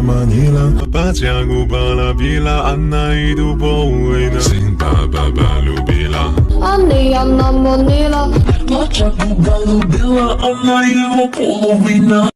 Na Manila Paciagu gubala bila Anna idu boina Sinta babalu bila Ania Anna Manila. Paciagu gubala bila Anna idu boina